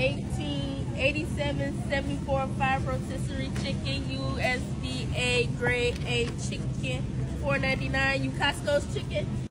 1887 74 5 rotisserie chicken, USDA grade A chicken, 4.99. You Costco's chicken.